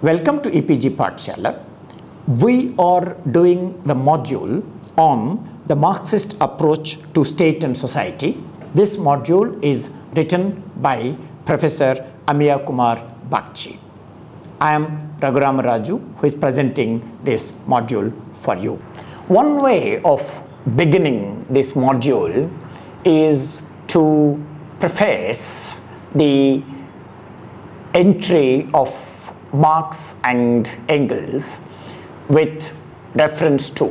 Welcome to EPG Pathshala. We are doing the module on the Marxist approach to state and society. This module is written by Professor Amiya Kumar Bagchi. I am Raghuram Raju who is presenting this module for you. One way of beginning this module is to preface the entry of Marx and Engels with reference to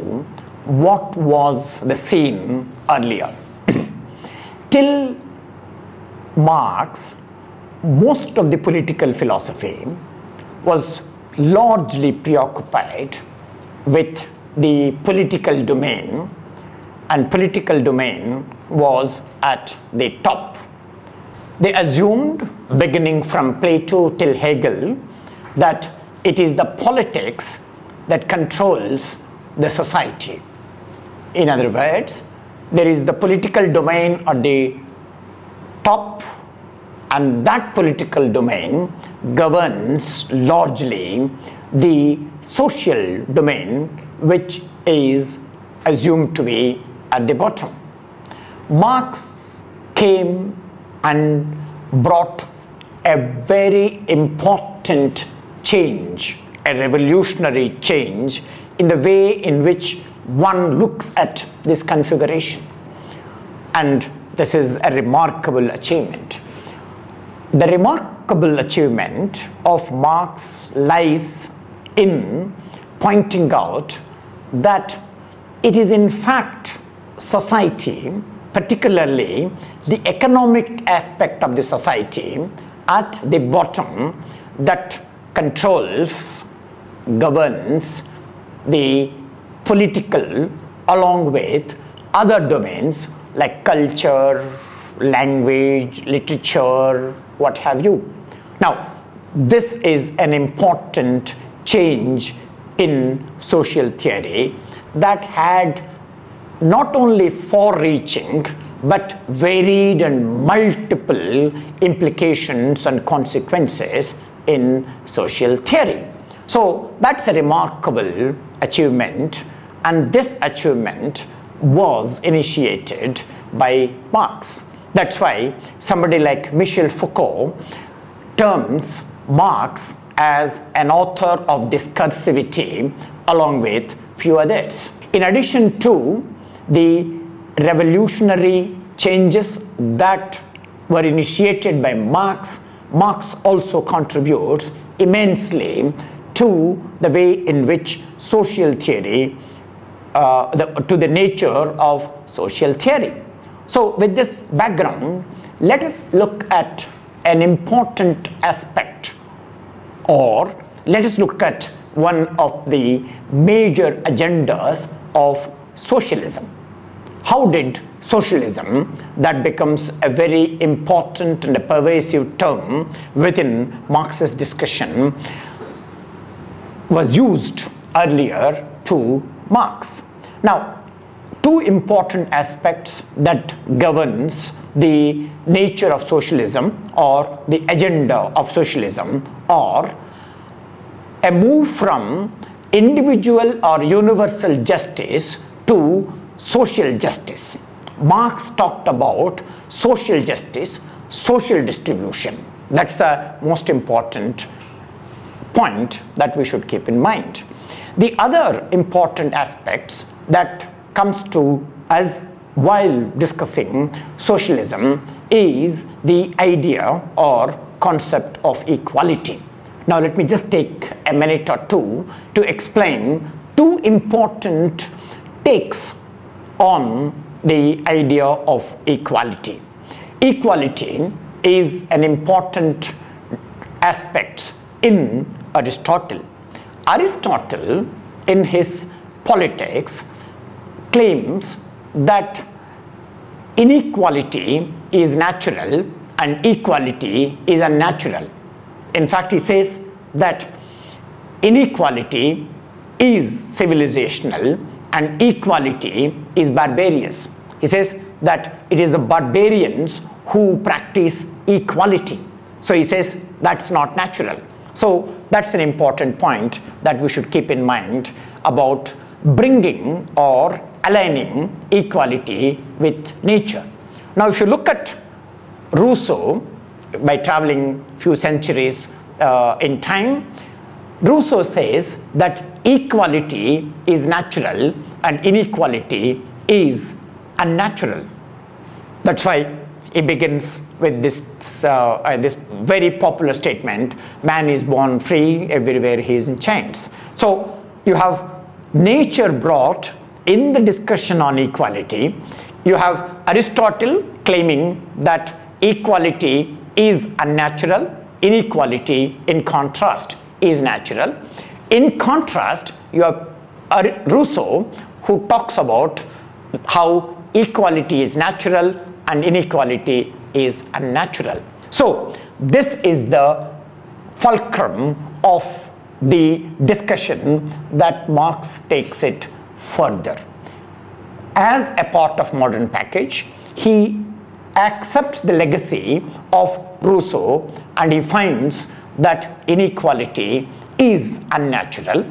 what was the scene earlier. Till Marx, most of the political philosophy was largely preoccupied with the political domain and political domain was at the top. They assumed, beginning from Plato till Hegel, that it is the politics that controls the society. In other words, there is the political domain at the top and that political domain governs largely the social domain which is assumed to be at the bottom. Marx came and brought a very important change, a revolutionary change in the way in which one looks at this configuration. And this is a remarkable achievement. The remarkable achievement of Marx lies in pointing out that it is in fact society, particularly the economic aspect of the society at the bottom that controls, governs the political along with other domains like culture, language, literature, what have you. Now, this is an important change in social theory that had not only far reaching but varied and multiple implications and consequences in social theory. So that's a remarkable achievement and this achievement was initiated by Marx. That's why somebody like Michel Foucault terms Marx as an author of discursivity along with few others. In addition to the revolutionary changes that were initiated by Marx, Marx also contributes immensely to the way in which social theory, uh, the, to the nature of social theory. So with this background, let us look at an important aspect or let us look at one of the major agendas of socialism. How did socialism, that becomes a very important and a pervasive term within Marxist discussion, was used earlier to Marx. Now, two important aspects that governs the nature of socialism or the agenda of socialism are a move from individual or universal justice to social justice. Marx talked about social justice, social distribution. That's the most important point that we should keep in mind. The other important aspects that comes to us while discussing socialism is the idea or concept of equality. Now let me just take a minute or two to explain two important takes on the idea of equality. Equality is an important aspect in Aristotle. Aristotle in his politics claims that inequality is natural and equality is unnatural. In fact, he says that inequality is civilizational and equality is barbarous. He says that it is the barbarians who practice equality. So he says that's not natural. So that's an important point that we should keep in mind about bringing or aligning equality with nature. Now, if you look at Rousseau, by traveling few centuries uh, in time, Rousseau says that equality is natural and inequality is unnatural. That's why he begins with this, uh, uh, this very popular statement, man is born free, everywhere he is in chains. So you have nature brought in the discussion on equality, you have Aristotle claiming that equality is unnatural, inequality in contrast is natural. In contrast, you have Rousseau who talks about how equality is natural and inequality is unnatural. So this is the fulcrum of the discussion that Marx takes it further. As a part of modern package, he accepts the legacy of Rousseau and he finds that inequality is unnatural.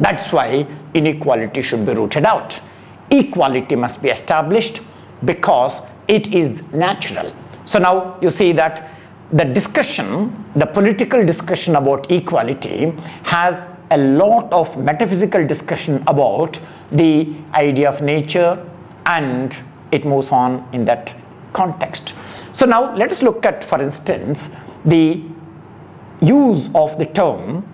That's why inequality should be rooted out. Equality must be established because it is natural. So now you see that the discussion, the political discussion about equality has a lot of metaphysical discussion about the idea of nature and it moves on in that context. So now let us look at, for instance, the use of the term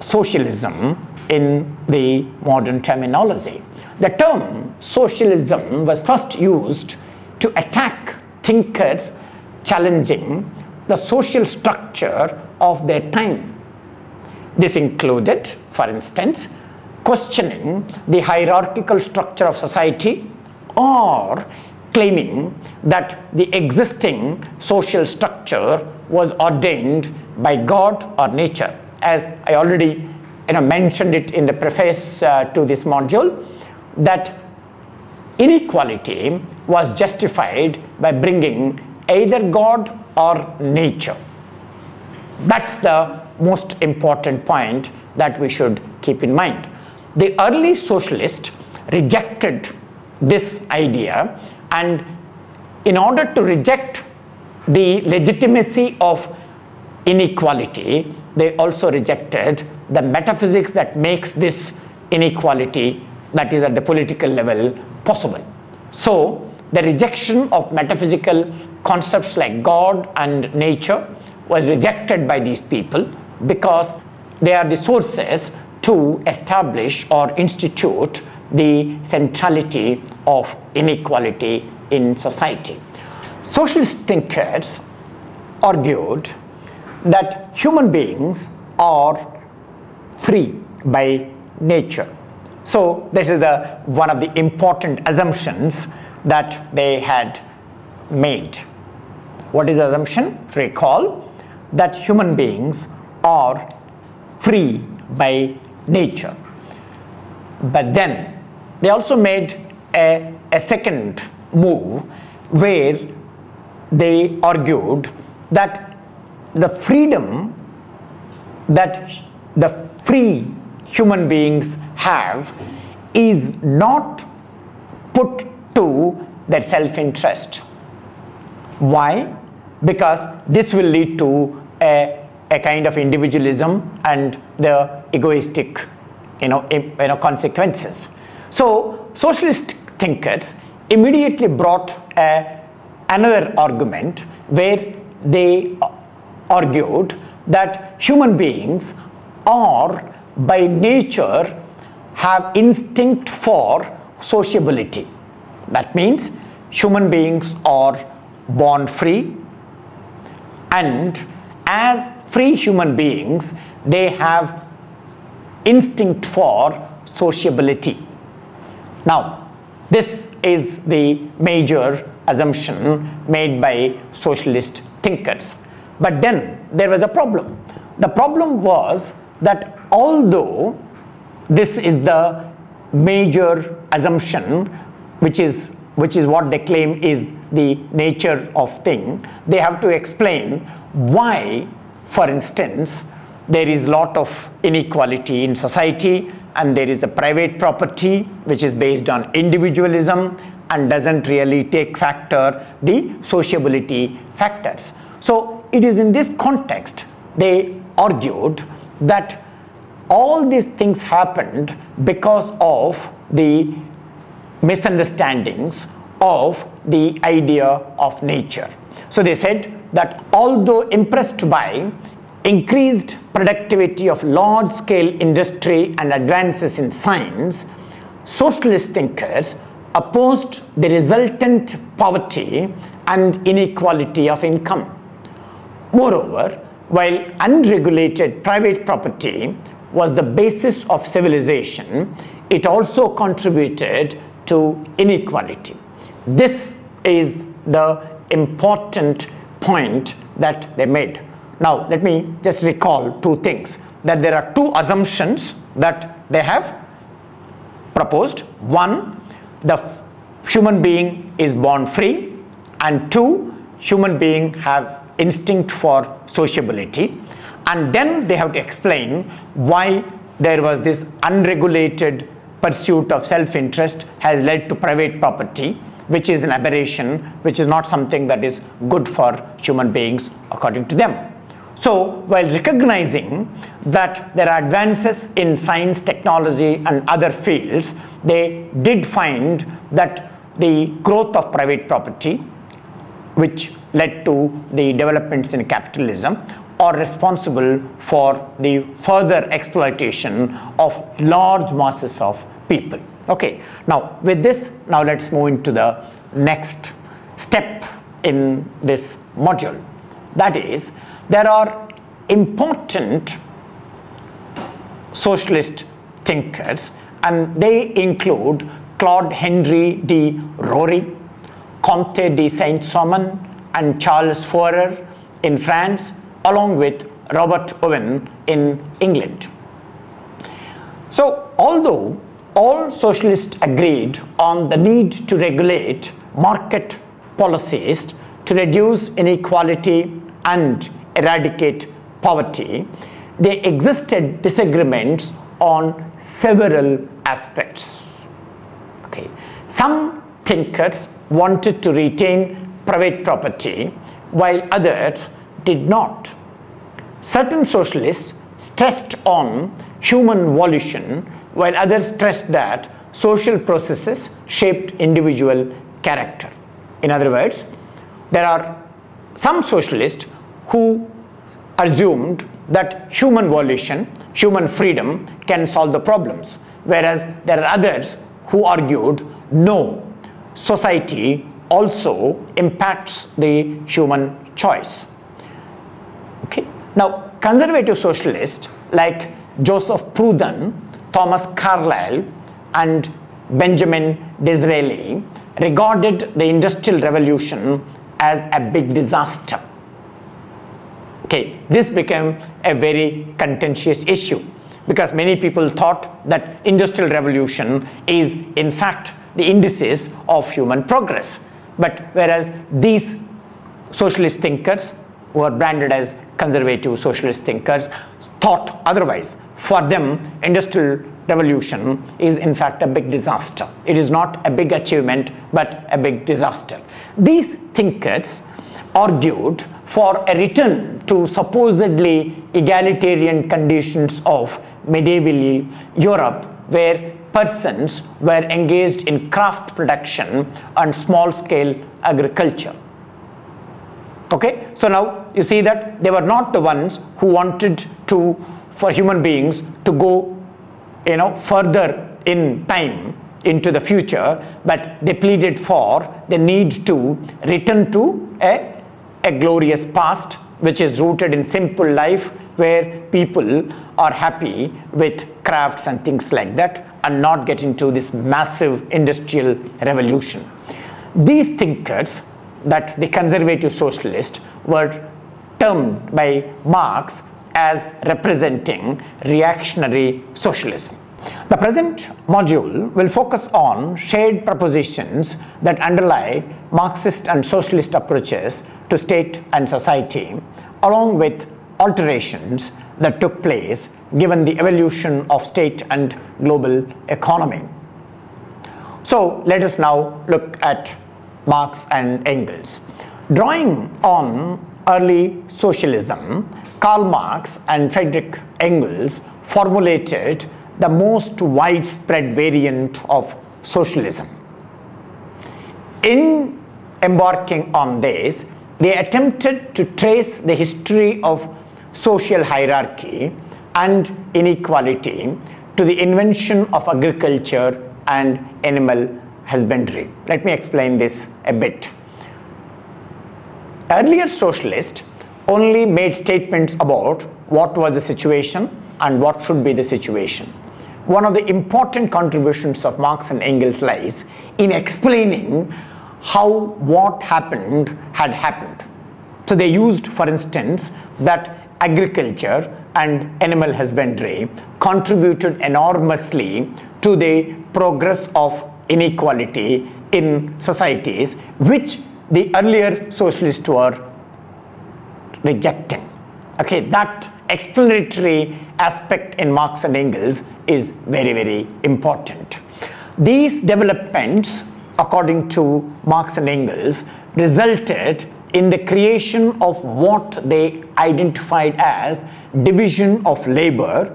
socialism in the modern terminology. The term socialism was first used to attack thinkers challenging the social structure of their time. This included, for instance, questioning the hierarchical structure of society or claiming that the existing social structure was ordained by God or nature. As I already you know, mentioned it in the preface uh, to this module, that inequality was justified by bringing either God or nature. That's the most important point that we should keep in mind. The early socialists rejected this idea and in order to reject the legitimacy of inequality, they also rejected the metaphysics that makes this inequality that is at the political level possible. So the rejection of metaphysical concepts like God and nature was rejected by these people because they are the sources to establish or institute the centrality of inequality in society. Socialist thinkers argued that human beings are free by nature. So this is the one of the important assumptions that they had made. What is the assumption? Recall that human beings are free by nature. But then they also made a, a second move where they argued that the freedom that the free human beings have is not put to their self-interest. Why? Because this will lead to a, a kind of individualism and the egoistic you know, you know, consequences. So socialist thinkers immediately brought a, another argument where they argued that human beings are by nature have instinct for sociability. That means human beings are born free and as free human beings they have instinct for sociability. Now this is the major assumption made by socialist thinkers. But then there was a problem. The problem was that although this is the major assumption which is which is what they claim is the nature of thing they have to explain why for instance there is lot of inequality in society and there is a private property which is based on individualism and doesn't really take factor the sociability factors. So it is in this context they argued that all these things happened because of the misunderstandings of the idea of nature. So they said that although impressed by increased productivity of large scale industry and advances in science, socialist thinkers opposed the resultant poverty and inequality of income. Moreover, while unregulated private property was the basis of civilization, it also contributed to inequality. This is the important point that they made. Now, let me just recall two things that there are two assumptions that they have proposed. One, the human being is born free, and two, human being have instinct for sociability. And then they have to explain why there was this unregulated pursuit of self-interest has led to private property which is an aberration, which is not something that is good for human beings according to them. So while recognizing that there are advances in science, technology and other fields, they did find that the growth of private property, which led to the developments in capitalism, are responsible for the further exploitation of large masses of people. Okay, now with this, now let's move into the next step in this module. That is, there are important socialist thinkers and they include Claude Henri de Rouvroy, Comte de Saint-Simon and Charles Fourier in France along with Robert Owen in England. So although all socialists agreed on the need to regulate market policies to reduce inequality and eradicate poverty, there existed disagreements on several aspects. Okay. Some thinkers wanted to retain private property while others did not. Certain socialists stressed on human volition while others stressed that social processes shaped individual character. In other words, there are some socialists who assumed that human volition, human freedom can solve the problems, whereas there are others who argued no, society also impacts the human choice. Okay. Now, conservative socialists like Joseph Proudhon Thomas Carlyle and Benjamin Disraeli regarded the Industrial Revolution as a big disaster. Okay, this became a very contentious issue because many people thought that Industrial Revolution is in fact the indices of human progress. But whereas these socialist thinkers who are branded as conservative socialist thinkers thought otherwise for them industrial revolution is in fact a big disaster. It is not a big achievement but a big disaster. These thinkers argued for a return to supposedly egalitarian conditions of medieval Europe where persons were engaged in craft production and small scale agriculture. Okay, so now you see that they were not the ones who wanted to for human beings to go you know further in time into the future but they pleaded for the need to return to a, a glorious past which is rooted in simple life where people are happy with crafts and things like that and not get into this massive industrial revolution. These thinkers that the conservative socialists were termed by Marx as representing reactionary socialism. The present module will focus on shared propositions that underlie Marxist and socialist approaches to state and society, along with alterations that took place given the evolution of state and global economy. So let us now look at Marx and Engels. Drawing on early socialism, Karl Marx and Friedrich Engels formulated the most widespread variant of socialism. In embarking on this, they attempted to trace the history of social hierarchy and inequality to the invention of agriculture and animal husbandry. Let me explain this a bit. Earlier socialists only made statements about what was the situation and what should be the situation. One of the important contributions of Marx and Engels lies in explaining how what happened had happened. So they used, for instance, that agriculture and animal husbandry contributed enormously to the progress of inequality in societies, which the earlier socialists were rejecting. Okay, that explanatory aspect in Marx and Engels is very, very important. These developments, according to Marx and Engels, resulted in the creation of what they identified as division of labor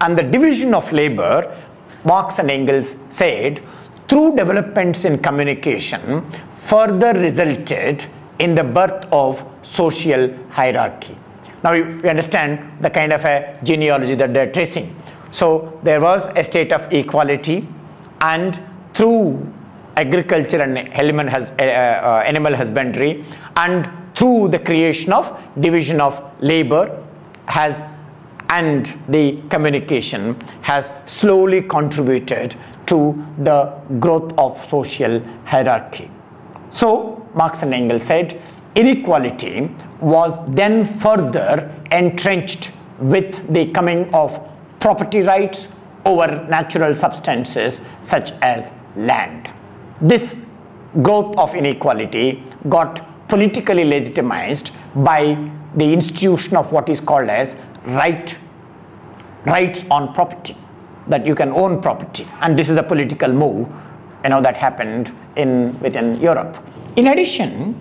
and the division of labor Marx and Engels said through developments in communication further resulted in the birth of social hierarchy. Now you understand the kind of a genealogy that they're tracing. So there was a state of equality and through agriculture and has, uh, uh, animal husbandry and through the creation of division of labor has and the communication has slowly contributed to the growth of social hierarchy. So Marx and Engels said inequality was then further entrenched with the coming of property rights over natural substances such as land. This growth of inequality got politically legitimized by the institution of what is called as right rights on property that you can own property. And this is a political move you know that happened in within Europe. In addition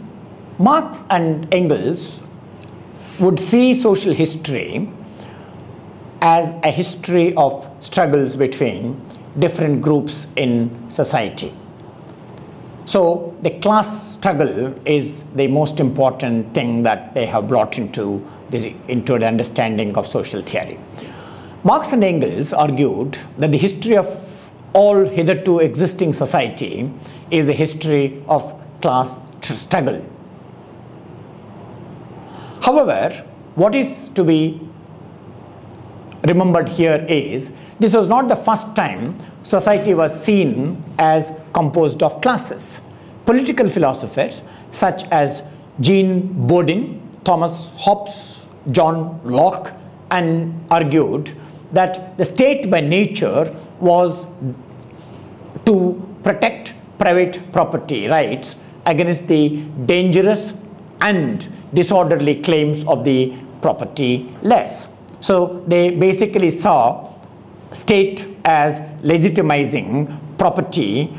Marx and Engels would see social history as a history of struggles between different groups in society so the class struggle is the most important thing that they have brought into this, into the understanding of social theory. Marx and Engels argued that the history of all hitherto existing society is the history of class struggle. However, what is to be remembered here is this was not the first time society was seen as composed of classes. Political philosophers such as Jean Bodin, Thomas Hobbes, John Locke, and argued that the state by nature was to protect private property rights against the dangerous and disorderly claims of the property less. So they basically saw state as legitimizing property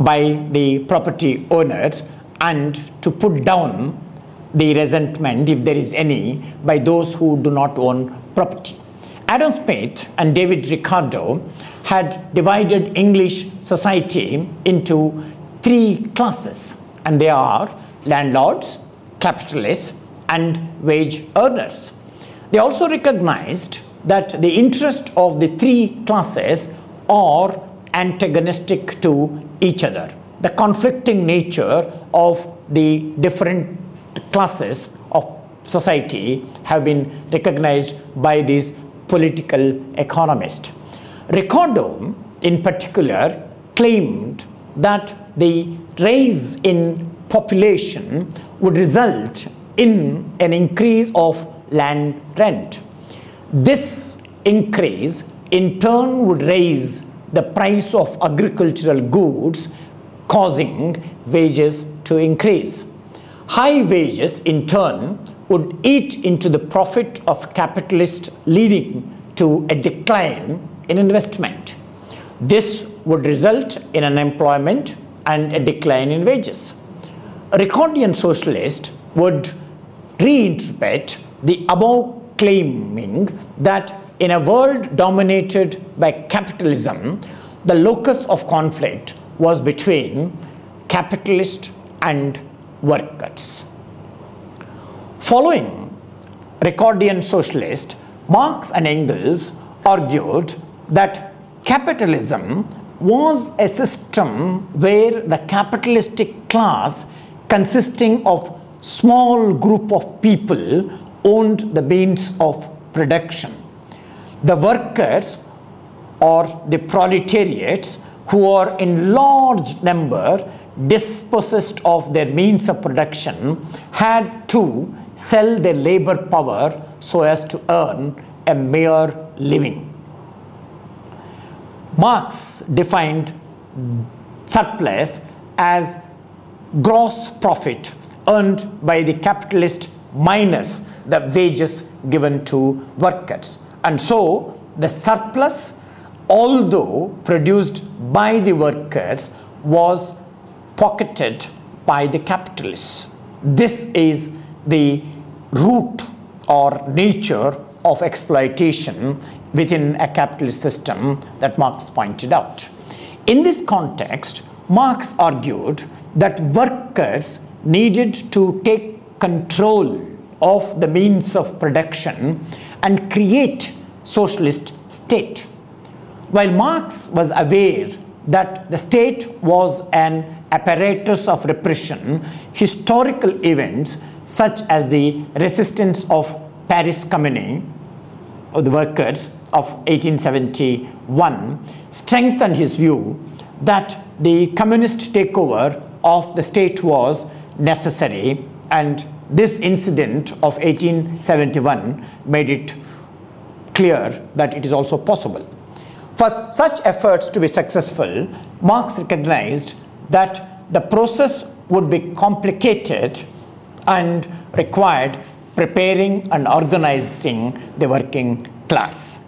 by the property owners and to put down the resentment, if there is any, by those who do not own property. Adam Smith and David Ricardo had divided English society into three classes, and they are landlords, capitalists, and wage earners. They also recognized that the interest of the three classes are antagonistic to each other. The conflicting nature of the different classes of society have been recognized by these political economists. Ricardo, in particular, claimed that the rise in population would result in an increase of land rent. This increase in turn would raise the price of agricultural goods causing wages to increase. High wages in turn would eat into the profit of capitalists leading to a decline in investment. This would result in unemployment and a decline in wages. A Ricardian socialist would reinterpret the above claiming that in a world dominated by capitalism, the locus of conflict was between capitalist and workers. Following Ricardian socialist, Marx and Engels argued that capitalism was a system where the capitalistic class consisting of small group of people owned the means of production. The workers or the proletariats who are in large number dispossessed of their means of production had to sell their labor power so as to earn a mere living. Marx defined surplus as gross profit earned by the capitalist minus the wages given to workers. And so the surplus, although produced by the workers, was pocketed by the capitalists. This is the root or nature of exploitation within a capitalist system that Marx pointed out. In this context, Marx argued that workers needed to take control of the means of production and create socialist state. While Marx was aware that the state was an apparatus of repression, historical events such as the resistance of Paris Commune of the workers of 1871 strengthened his view that the communist takeover of the state was necessary and this incident of 1871 made it clear that it is also possible. For such efforts to be successful, Marx recognized that the process would be complicated and required preparing and organizing the working class.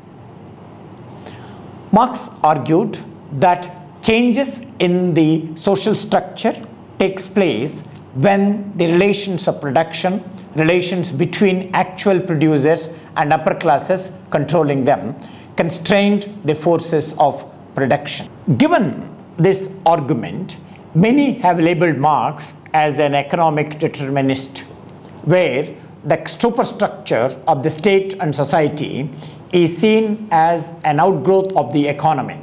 Marx argued that changes in the social structure takes place when the relations of production, relations between actual producers and upper classes controlling them, constrained the forces of production. Given this argument, many have labeled Marx as an economic determinist, where the superstructure of the state and society is seen as an outgrowth of the economy.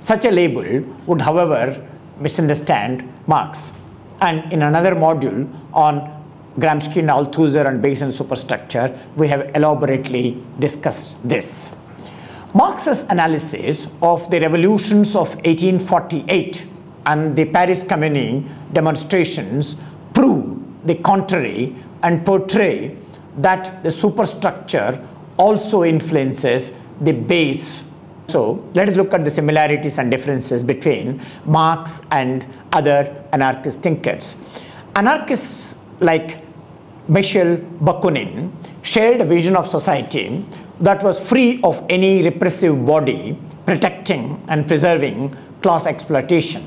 Such a label would, however, misunderstand Marx and in another module on Gramsci and Althusser and base and superstructure, we have elaborately discussed this. Marx's analysis of the revolutions of 1848 and the Paris Commune demonstrations prove the contrary and portray that the superstructure also influences the base so let us look at the similarities and differences between Marx and other anarchist thinkers. Anarchists like Michel Bakunin shared a vision of society that was free of any repressive body protecting and preserving class exploitation.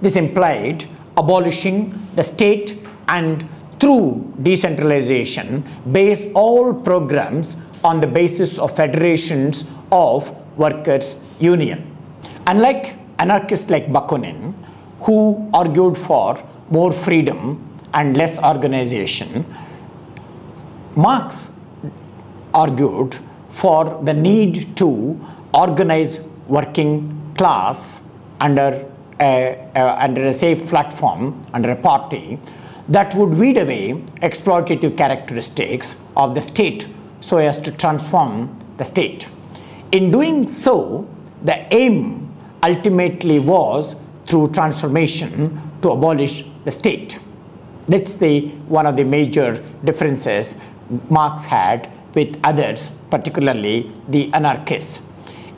This implied abolishing the state and through decentralization base all programs on the basis of federations of workers' union. Unlike anarchists like Bakunin, who argued for more freedom and less organization, Marx argued for the need to organize working class under a, a, under a safe platform, under a party that would weed away exploitative characteristics of the state so as to transform the state. In doing so, the aim ultimately was through transformation to abolish the state. That's the one of the major differences Marx had with others, particularly the anarchists.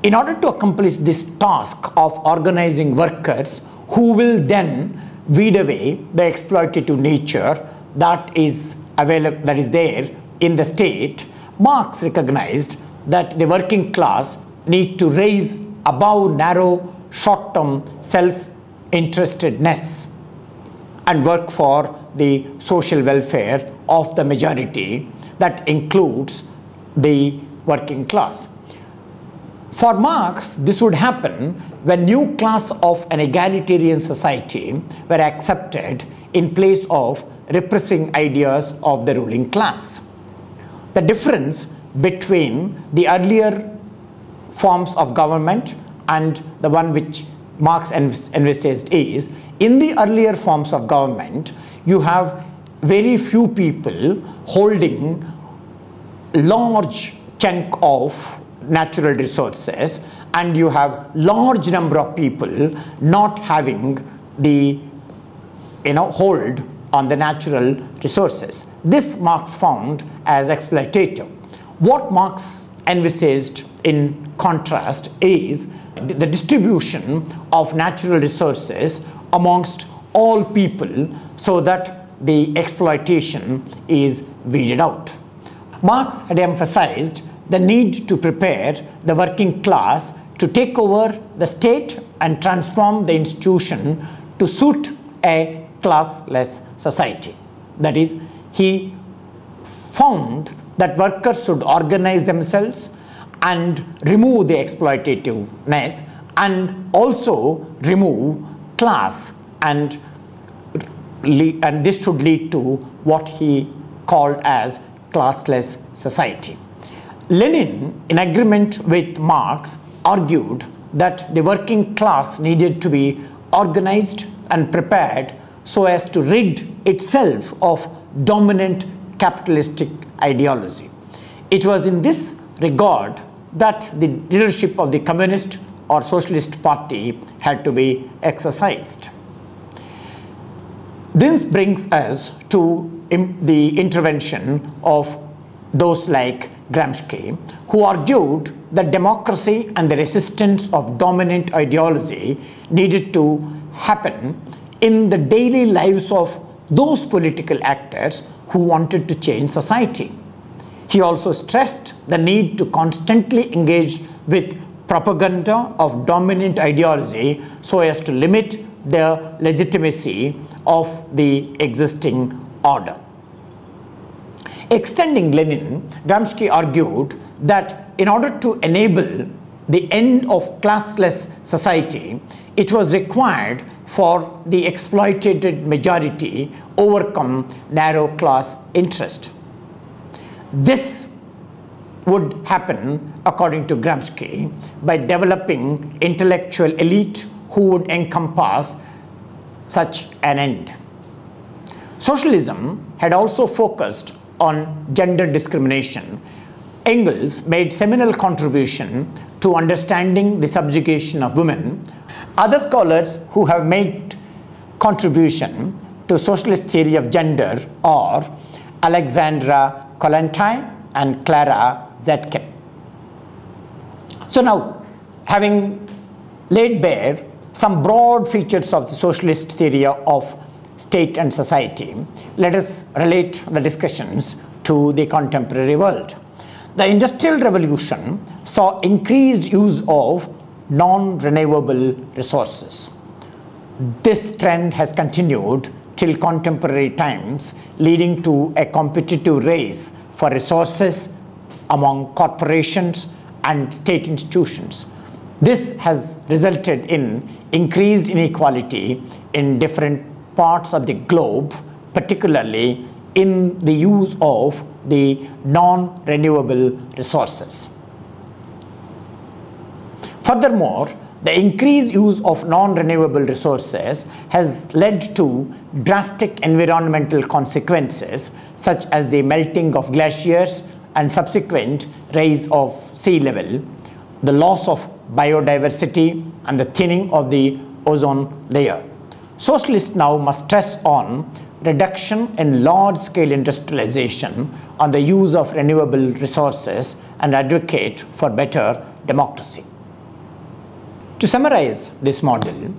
In order to accomplish this task of organizing workers who will then weed away the exploitative nature that is available that is there in the state, Marx recognized that the working class need to raise above narrow short-term self-interestedness and work for the social welfare of the majority that includes the working class. For Marx, this would happen when new class of an egalitarian society were accepted in place of repressing ideas of the ruling class. The difference between the earlier forms of government and the one which Marx envisaged is in the earlier forms of government you have very few people holding large chunk of natural resources and you have large number of people not having the you know hold on the natural resources. This marx found as exploitative. What marx envisaged in contrast is the distribution of natural resources amongst all people so that the exploitation is weeded out. Marx had emphasized the need to prepare the working class to take over the state and transform the institution to suit a classless society. That is, he found that workers should organize themselves and remove the exploitativeness and also remove class and and this should lead to what he called as classless society. Lenin, in agreement with Marx, argued that the working class needed to be organized and prepared so as to rid itself of dominant capitalistic ideology. It was in this regard that the leadership of the communist or socialist party had to be exercised. This brings us to the intervention of those like Gramsci, who argued that democracy and the resistance of dominant ideology needed to happen in the daily lives of those political actors who wanted to change society. He also stressed the need to constantly engage with propaganda of dominant ideology so as to limit the legitimacy of the existing order. Extending Lenin, Gramsci argued that in order to enable the end of classless society, it was required for the exploited majority overcome narrow class interest. This would happen, according to Gramsci, by developing intellectual elite who would encompass such an end. Socialism had also focused on gender discrimination. Engels made seminal contribution to understanding the subjugation of women. Other scholars who have made contribution to socialist theory of gender are Alexandra Kollontai and Clara Zetkin. So now, having laid bare some broad features of the socialist theory of state and society, let us relate the discussions to the contemporary world. The Industrial Revolution saw increased use of non-renewable resources. This trend has continued till contemporary times, leading to a competitive race for resources among corporations and state institutions. This has resulted in increased inequality in different parts of the globe, particularly in the use of the non-renewable resources. Furthermore, the increased use of non-renewable resources has led to drastic environmental consequences such as the melting of glaciers and subsequent rise of sea level, the loss of biodiversity and the thinning of the ozone layer. Socialists now must stress on reduction in large-scale industrialization on the use of renewable resources and advocate for better democracy. To summarize this model,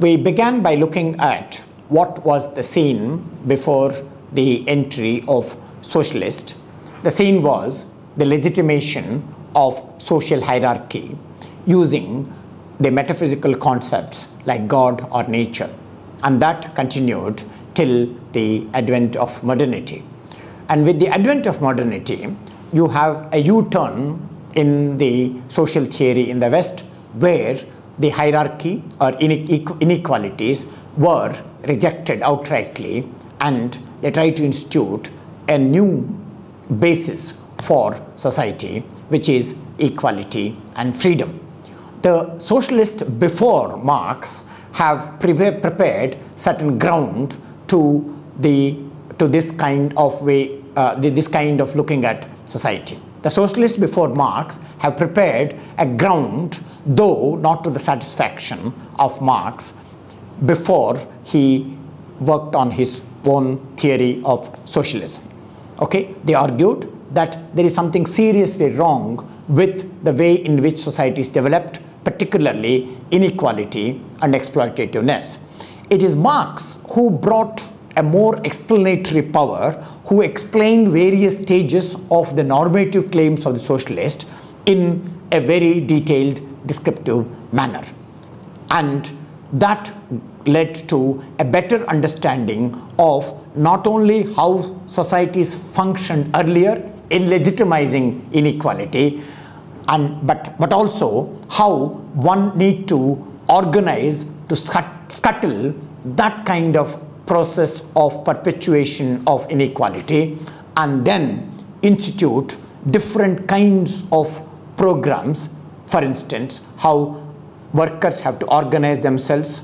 we began by looking at what was the scene before the entry of socialists the scene was the legitimation of social hierarchy using the metaphysical concepts like God or nature. And that continued till the advent of modernity. And with the advent of modernity, you have a U-turn in the social theory in the West where the hierarchy or inequalities were rejected outrightly and they try to institute a new basis for society which is equality and freedom. The socialists before Marx have prepared certain ground to the to this kind of way uh, this kind of looking at society. The socialists before Marx have prepared a ground, though not to the satisfaction of Marx, before he worked on his own theory of socialism. Okay, they argued that there is something seriously wrong with the way in which society is developed, particularly inequality and exploitativeness. It is Marx who brought a more explanatory power who explained various stages of the normative claims of the socialist in a very detailed descriptive manner. And that led to a better understanding of not only how societies functioned earlier in legitimizing inequality, and, but, but also how one need to organize to scuttle that kind of process of perpetuation of inequality and then institute different kinds of programs, for instance, how workers have to organize themselves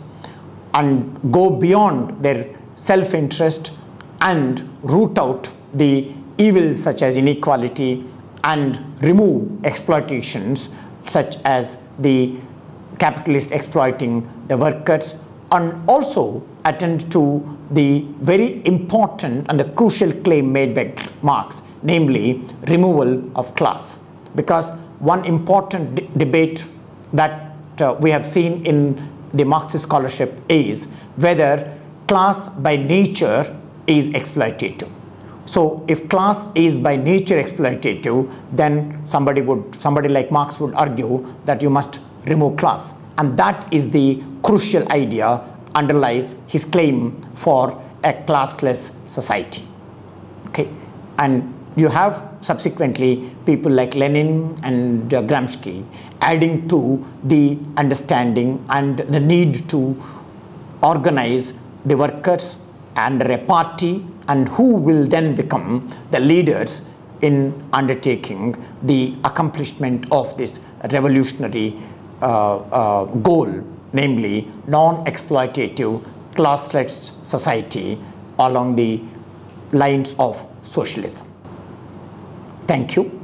and go beyond their self-interest and root out the evils such as inequality and remove exploitations such as the capitalist exploiting the workers and also attend to the very important and the crucial claim made by Marx, namely removal of class. Because one important debate that uh, we have seen in the Marxist scholarship is whether class by nature is exploitative. So if class is by nature exploitative, then somebody would somebody like Marx would argue that you must remove class. And that is the crucial idea underlies his claim for a classless society. Okay, and you have subsequently people like Lenin and uh, Gramsci adding to the understanding and the need to organize the workers under a party and who will then become the leaders in undertaking the accomplishment of this revolutionary uh, uh, goal, namely non-exploitative classless society along the lines of socialism. Thank you.